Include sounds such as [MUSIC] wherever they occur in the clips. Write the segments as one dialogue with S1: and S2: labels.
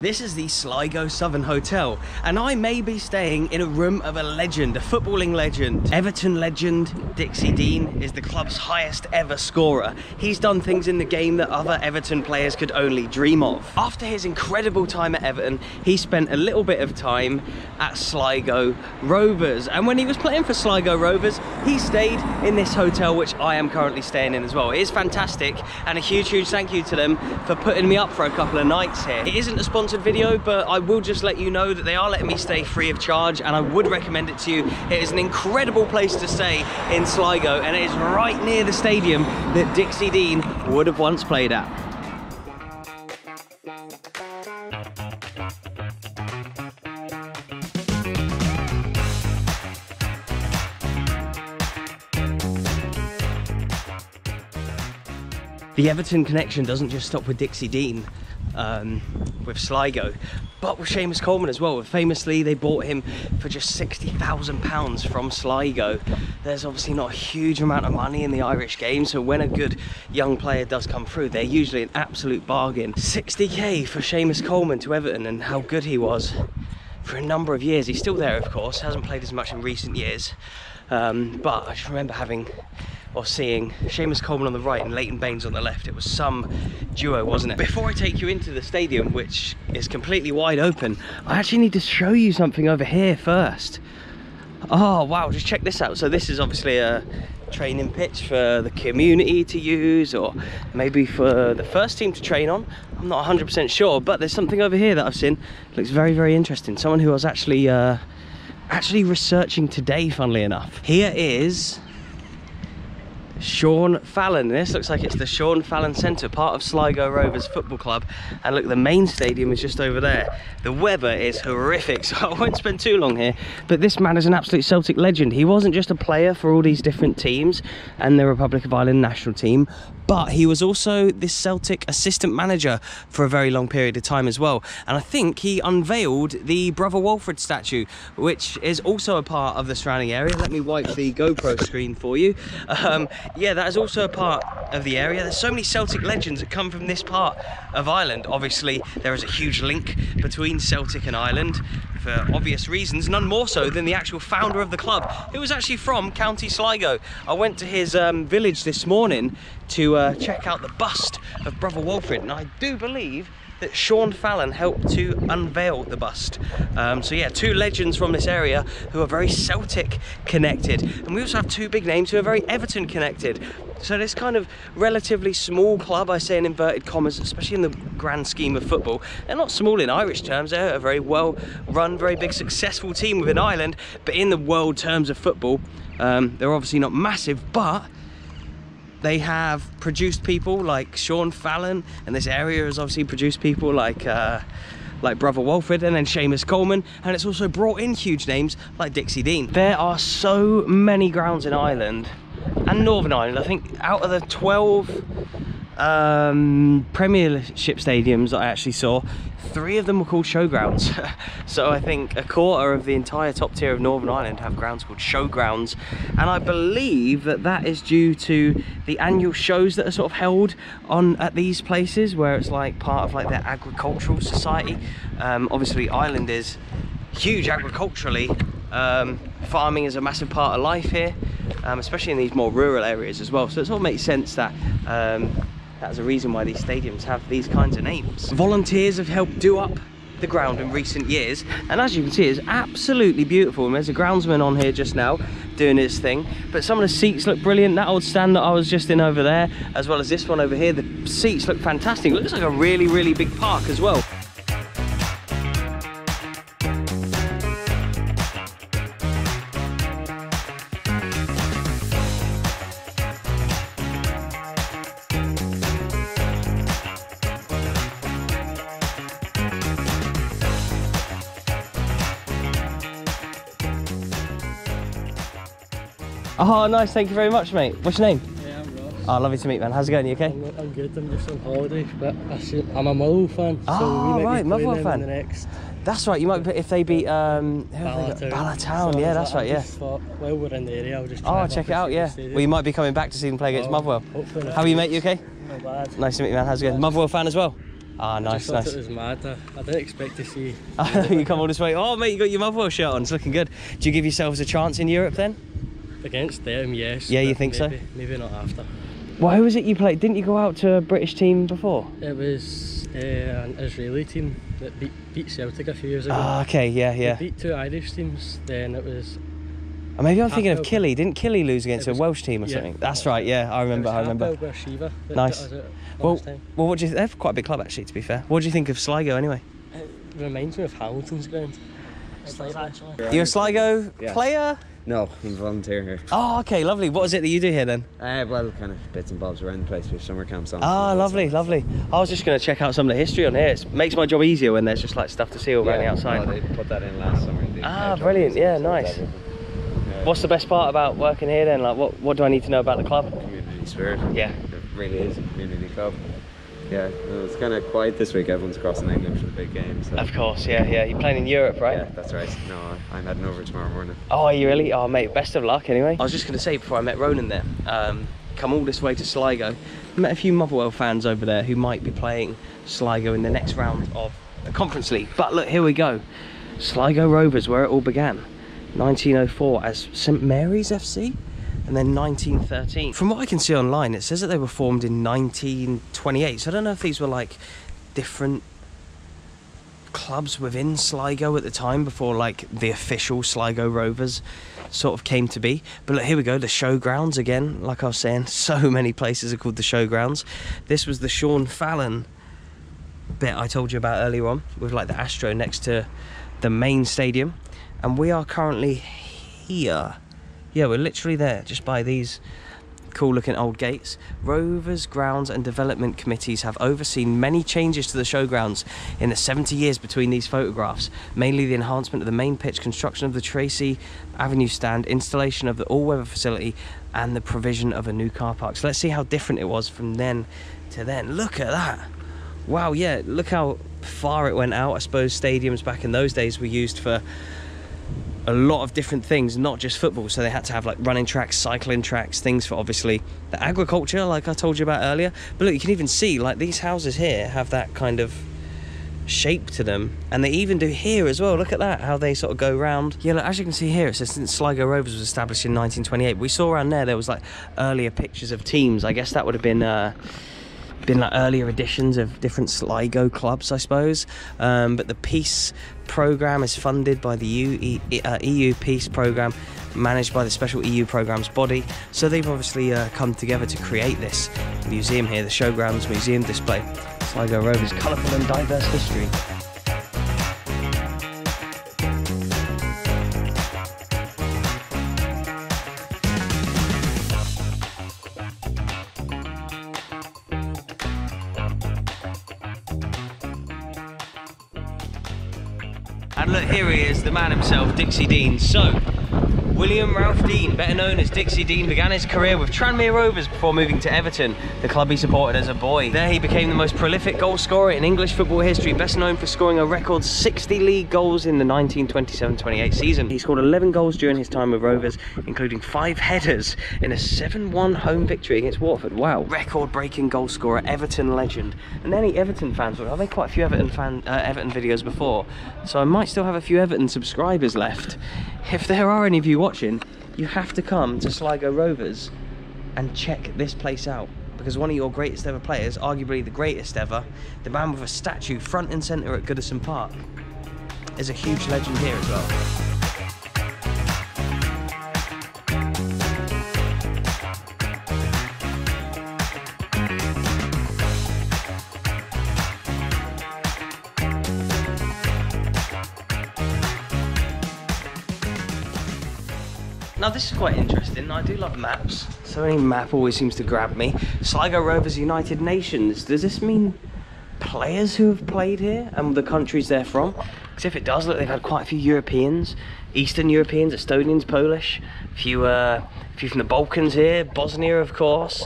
S1: This is the Sligo Southern Hotel, and I may be staying in a room of a legend, a footballing legend. Everton legend Dixie Dean is the club's highest ever scorer. He's done things in the game that other Everton players could only dream of. After his incredible time at Everton, he spent a little bit of time at Sligo Rovers, and when he was playing for Sligo Rovers, he stayed in this hotel, which I am currently staying in as well. It is fantastic, and a huge, huge thank you to them for putting me up for a couple of nights here. It isn't a sponsored video, but I will just let you know that they are letting me stay free of charge and I would recommend it to you. It is an incredible place to stay in Sligo and it is right near the stadium that Dixie Dean would have once played at. The Everton connection doesn't just stop with Dixie Dean um, with Sligo, but with Seamus Coleman as well. Famously, they bought him for just £60,000 from Sligo. There's obviously not a huge amount of money in the Irish game, so when a good young player does come through, they're usually an absolute bargain. 60k for Seamus Coleman to Everton and how good he was for a number of years. He's still there, of course, hasn't played as much in recent years. Um, but I just remember having or seeing Seamus Coleman on the right and Leighton Baines on the left. It was some duo, wasn't it? Before I take you into the stadium, which is completely wide open, I actually need to show you something over here first. Oh, wow, just check this out. So this is obviously a training pitch for the community to use or maybe for the first team to train on. I'm not 100% sure, but there's something over here that I've seen. It looks very, very interesting. Someone who was actually uh, actually researching today, funnily enough. Here is Sean Fallon. This looks like it's the Sean Fallon Centre, part of Sligo Rovers Football Club. And look, the main stadium is just over there. The weather is horrific, [LAUGHS] so I won't spend too long here. But this man is an absolute Celtic legend. He wasn't just a player for all these different teams and the Republic of Ireland national team, but he was also this Celtic assistant manager for a very long period of time as well. And I think he unveiled the Brother Walfrid statue, which is also a part of the surrounding area. Let me wipe the GoPro screen for you. Um, yeah, that is also a part of the area. There's so many Celtic legends that come from this part of Ireland. Obviously, there is a huge link between Celtic and Ireland for obvious reasons, none more so than the actual founder of the club, who was actually from County Sligo. I went to his um, village this morning to uh, check out the bust of Brother Walfrid, and I do believe that Sean Fallon helped to unveil the bust. Um, so yeah, two legends from this area who are very Celtic connected. And we also have two big names who are very Everton connected. So this kind of relatively small club, I say in inverted commas, especially in the grand scheme of football, they're not small in Irish terms, they're a very well run, very big successful team within Ireland, but in the world terms of football, um, they're obviously not massive, but they have produced people like Sean Fallon, and this area has obviously produced people like uh, like Brother Walfrid and then Seamus Coleman, and it's also brought in huge names like Dixie Dean. There are so many grounds in Ireland and Northern Ireland. I think out of the 12 um, Premiership stadiums that I actually saw, three of them were called showgrounds. [LAUGHS] so I think a quarter of the entire top tier of Northern Ireland have grounds called showgrounds. And I believe that that is due to the annual shows that are sort of held on at these places where it's like part of like their agricultural society. Um, obviously Ireland is huge agriculturally. Um, farming is a massive part of life here, um, especially in these more rural areas as well. So it all makes sense that um, that's a reason why these stadiums have these kinds of names. Volunteers have helped do up the ground in recent years and as you can see it's absolutely beautiful. And there's a groundsman on here just now doing his thing but some of the seats look brilliant. That old stand that I was just in over there as well as this one over here the seats look fantastic. It looks like a really really big park as well Oh, nice. Thank you very much, mate. What's your name?
S2: Yeah, I'm Ross.
S1: Oh, lovely to meet you, man. How's it going? You okay?
S2: I'm, I'm good. I'm just on holiday, but I see, I'm a Motherwell fan.
S1: Oh,
S2: so we might
S1: right, Motherwell fan.
S2: the next
S1: That's right. You might be, if they beat um, who have they?
S2: Bala
S1: Town.
S2: So
S1: yeah, that's
S2: like,
S1: right. Yeah.
S2: thought, well, we're in the area. I'll just
S1: Oh, check it out. Yeah.
S2: see the stadium.
S1: Well, you might be coming back to see them play against
S2: Oh,
S1: Motherwell.
S2: Hopefully.
S1: How are you, mate? You okay?
S2: Not bad.
S1: Nice to meet you, man. How's it going? Motherwell fan as well. Ah,
S2: I
S1: nice,
S2: just thought
S1: nice.
S2: it was mad. I, I didn't expect to see. [LAUGHS]
S1: you come all this way. Oh, mate, you got your Motherwell shirt on. It's looking good. Do you give yourselves a chance in Europe then?
S2: Against them, yes.
S1: Yeah, you
S2: but
S1: think so?
S2: maybe, Maybe not after.
S1: Well, who was it you played? Didn't you go out to a British team before?
S2: It was uh, an Israeli team that beat, beat Celtic a few years ago.
S1: Ah, okay, yeah,
S2: They
S1: yeah.
S2: beat two Irish teams. Then it was
S1: Or maybe I'm thinking of
S2: Half
S1: Killy. Didn't Killy lose against
S2: It
S1: a Welsh team or
S2: yeah.
S1: something? That's right. Yeah, I remember.
S2: it was
S1: I remember.
S2: Hartwell versus Shiva that
S1: Nice.
S2: got us
S1: Well,
S2: time.
S1: well, what do you? They're quite a big club actually. To be fair, what do you think of Sligo anyway?
S2: It reminds me of Hamilton's ground. Slightly.
S1: You a Sligo
S3: Yeah.
S1: player?
S3: No, I'm a volunteer here.
S1: Oh, okay, lovely. What is it that you do here then?
S3: Uh, well, kind of bits and bobs around the place with summer camps on.
S1: Ah, lovely, lovely. I was just going to check out some of the history on here. It makes my job easier when there's just like stuff to see all around the outside.
S3: no, they put that in last summer. the
S1: Ah, brilliant. Yeah, nice.
S3: Yeah.
S1: What's the best part about working here then? Like, what what do I need to know about the club?
S3: community spirit?
S1: Yeah.
S3: It really is a community club. Yeah, no, it's kind of quiet this week. Everyone's crossing England for the big game. So.
S1: Of course, yeah, yeah. You're playing in Europe, right?
S3: Yeah, that's right. No, I'm heading over tomorrow morning.
S1: Oh, are you really? Oh, mate, best of luck anyway. I was just going to say before I met Ronan there, um, come all this way to Sligo. Met a few Motherwell fans over there who might be playing Sligo in the next round of the Conference League. But look, here we go. Sligo Rovers, where it all began. 1904 as St Mary's FC and then 1913. From what I can see online, it says that they were formed in 1928. So I don't know if these were like different clubs within Sligo at the time before like the official Sligo Rovers sort of came to be. But look, here we go, the showgrounds again. Like I was saying, [LAUGHS] so many places are called the showgrounds. This was the Sean Fallon bit I told you about earlier on with like the Astro next to the main stadium. And we are currently here. Yeah, we're literally there, just by these cool looking old gates. Rovers, grounds, and development committees have overseen many changes to the showgrounds in the 70 years between these photographs, mainly the enhancement of the main pitch, construction of the Tracy Avenue stand, installation of the all weather facility, and the provision of a new car park. So let's see how different it was from then to then. Look at that. Wow, yeah, look how far it went out. I suppose stadiums back in those days were used for a lot of different things, not just football. So they had to have like running tracks, cycling tracks, things for obviously the agriculture, like I told you about earlier. But look, you can even see like these houses here have that kind of shape to them, and they even do here as well. Look at that, how they sort of go round. Yeah, look, as you can see here, it says since Sligo Rovers was established in 1928. We saw around there there was like earlier pictures of teams. I guess that would have been. Uh, been like earlier editions of different Sligo clubs, I suppose. Um, but the peace program is funded by the EU, uh, EU Peace Program, managed by the special EU programs body. So they've obviously uh, come together to create this museum here, the Showgrounds Museum display. Sligo Rovers' colourful and diverse history. And look, here he is, the man himself, Dixie Dean. So, William Ralph Dean, better known as Dixie Dean, began his career with Tranmere Rovers before moving to Everton, the club he supported as a boy. There he became the most prolific goal scorer in English football history, best known for scoring a record 60 league goals in the 1927-28 season. He scored 11 goals during his time with Rovers, including five headers in a 7-1 home victory against Waterford. Wow. Record-breaking goal scorer, Everton legend. And any Everton fans, well, I've made quite a few Everton fan, uh, Everton videos before, so I might still have a few Everton subscribers left. If there are any of you watching, you have to come to Sligo Rovers and check this place out. Because one of your greatest ever players, arguably the greatest ever, the man with a statue front and centre at Goodison Park, is a huge legend here as well. Now this is quite interesting. I do love maps. So any map always seems to grab me. Sligo Rovers United Nations. Does this mean players who have played here and the countries they're from? Because if it does, look, they've had quite a few Europeans, Eastern Europeans, Estonians, Polish, a few, uh, a few from the Balkans here, Bosnia, of course,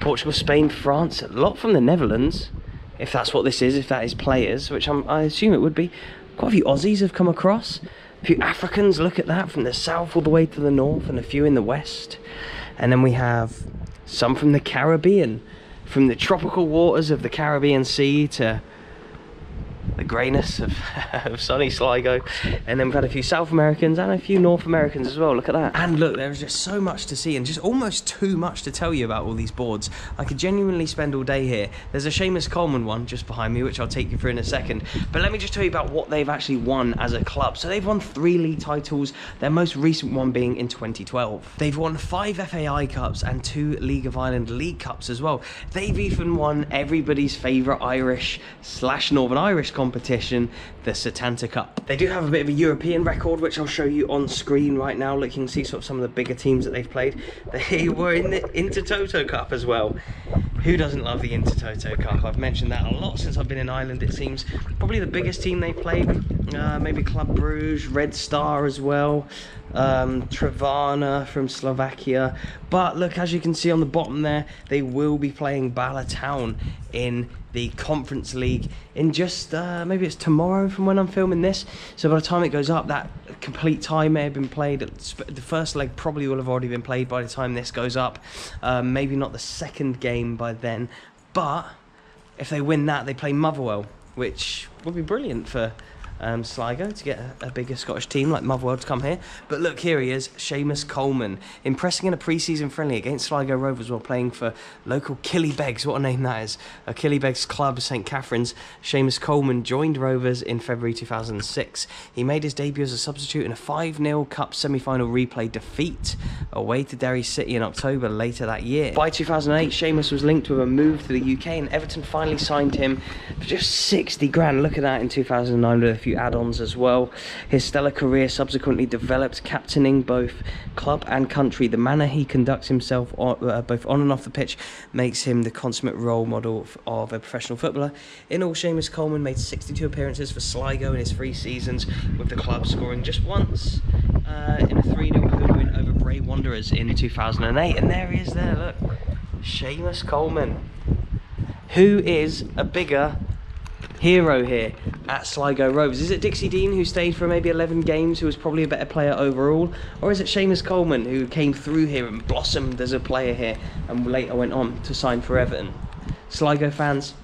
S1: Portugal, Spain, France, a lot from the Netherlands. If that's what this is, if that is players, which I'm, I assume it would be. Quite a few Aussies have come across. A few Africans, look at that, from the south all the way to the north, and a few in the west. And then we have some from the Caribbean, from the tropical waters of the Caribbean Sea to the greyness of, [LAUGHS] of sunny Sligo. And then we've had a few South Americans and a few North Americans as well. Look at that. And look, there's just so much to see and just almost too much to tell you about all these boards. I could genuinely spend all day here. There's a Seamus Coleman one just behind me, which I'll take you through in a second. But let me just tell you about what they've actually won as a club. So they've won three league titles, their most recent one being in 2012. They've won five FAI Cups and two League of Ireland League Cups as well. They've even won everybody's favourite Irish slash Northern Irish competition, the Setanta Cup. They do have a bit of a European record, which I'll show you on screen right now. Look, you can see sort of some of the bigger teams that they've played. They [LAUGHS] were in the Intertoto Cup as well. Who doesn't love the Intertoto Cup? I've mentioned that a lot since I've been in Ireland, it seems. Probably the biggest team they've played, uh, maybe Club Bruges, Red Star as well, um, Trnava from Slovakia. But look, as you can see on the bottom there, they will be playing Bala Town in the Conference League in just uh, maybe it's tomorrow from when I'm filming this. So by the time it goes up, that complete tie may have been played. The first leg probably will have already been played by the time this goes up. Um, maybe not the second game by then, but if they win that, they play Motherwell, which would be brilliant for um, Sligo to get a, a, bigger Scottish team like Motherwell to come here. But look, here he is, Seamus Coleman, impressing in a pre-season friendly against Sligo Rovers while playing for local Killybegs. What a name that is! A Killybegs club, St Catherine's. Seamus Coleman joined Rovers in February 2006. He made his debut as a substitute in a 5-0 Cup semi-final replay defeat away to Derry City in October later that year. By 2008, Seamus was linked with a move to the UK, and Everton finally signed him for just 60 grand. Look at that in 2009 with few add-ons as well. His stellar career subsequently developed, captaining both club and country. The manner he conducts himself uh, both on and off the pitch makes him the consummate role model of a professional footballer. In all, Seamus Coleman made 62 appearances for Sligo in his three seasons with the club, scoring just once uh, in a 3-0 win over Bray Wanderers in 2008. And there he is there, look. Seamus Coleman. Who is a bigger hero here at Sligo Rovers? Is it Dixie Dean who stayed for maybe 11 games, who was probably a better player overall? Or is it Seamus Coleman who came through here and blossomed as a player here and later went on to sign for Everton? Sligo fans,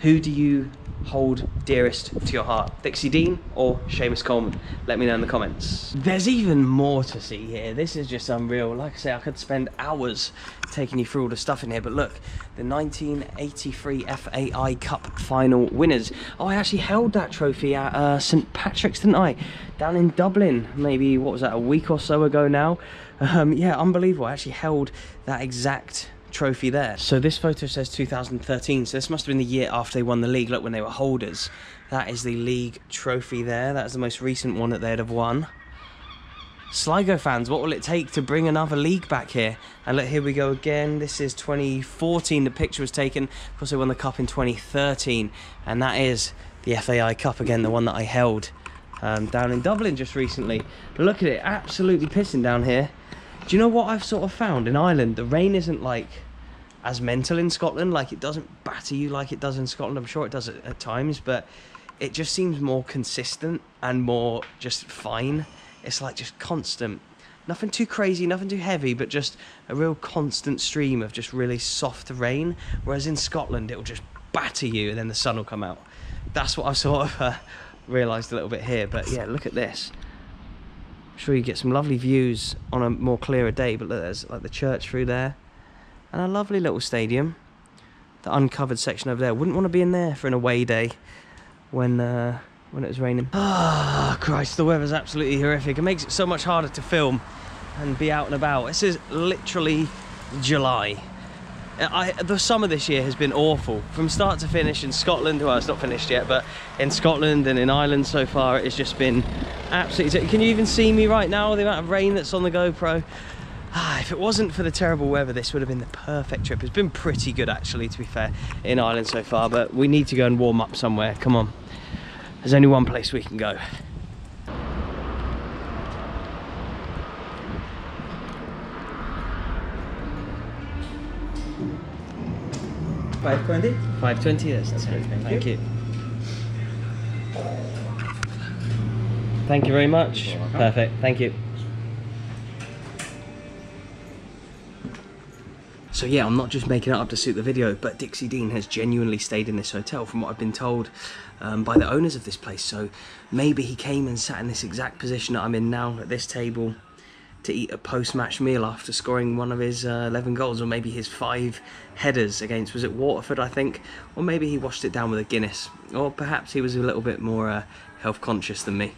S1: who do you hold dearest to your heart? Dixie Dean or Seamus Coleman? Let me know in the comments. There's even more to see here. This is just unreal. Like I say, I could spend hours taking you through all the stuff in here, but look, the 1983 FAI Cup final winners. Oh, I actually held that trophy at uh, St Patrick's, didn't I? Down in Dublin, maybe, what was that, a week or so ago now? Um, yeah, unbelievable. I actually held that exact trophy there. So this photo says 2013, so this must have been the year after they won the league, look, when they were holders. That is the league trophy there. That's the most recent one that they'd have won. Sligo fans, what will it take to bring another league back here? And look, here we go again. This is 2014. The picture was taken. Of course, they won the cup in 2013, and that is the FAI Cup again, the one that I held um, down in Dublin just recently. Look at it, absolutely pissing down here. Do you know what I've sort of found in Ireland? The rain isn't like as mental in Scotland. Like it doesn't batter you like it does in Scotland. I'm sure it does at, at times, but it just seems more consistent and more just fine. It's like just constant. Nothing too crazy, nothing too heavy, but just a real constant stream of just really soft rain. Whereas in Scotland, it'll just batter you and then the sun will come out. That's what I've sort of uh, realised a little bit here. But yeah, look at this. I'm sure you get some lovely views on a more clearer day, but look, there's like the church through there. And a lovely little stadium. The uncovered section over there. Wouldn't want to be in there for an away day when uh, when it was raining. [SIGHS] Ah, oh, Christ, the weather's absolutely horrific. It makes it so much harder to film and be out and about. This is literally July. I, the summer this year has been awful from start to finish in Scotland. Well, it's not finished yet, but in Scotland and in Ireland so far, it's just been absolutely. Can you even see me right now? The amount of rain that's on the GoPro. Ah, if it wasn't for the terrible weather, this would have been the perfect trip. It's been pretty good, actually, to be fair, in Ireland so far. But we need to go and warm up somewhere. Come on. There's only one place we can go.
S3: Five twenty.
S1: Five twenty. That's, that's
S3: great. Thank,
S1: Thank
S3: you.
S1: you. Thank you very much. Perfect. Thank you. So yeah, I'm not just making it up to suit the video, but Dixie Dean has genuinely stayed in this hotel from what I've been told um, by the owners of this place. So maybe he came and sat in this exact position that I'm in now at this table to eat a post-match meal after scoring one of his uh, 11 goals or maybe his five headers against was it Waterford I think? Or maybe he washed it down with a Guinness. Or perhaps he was a little bit more uh, health conscious than me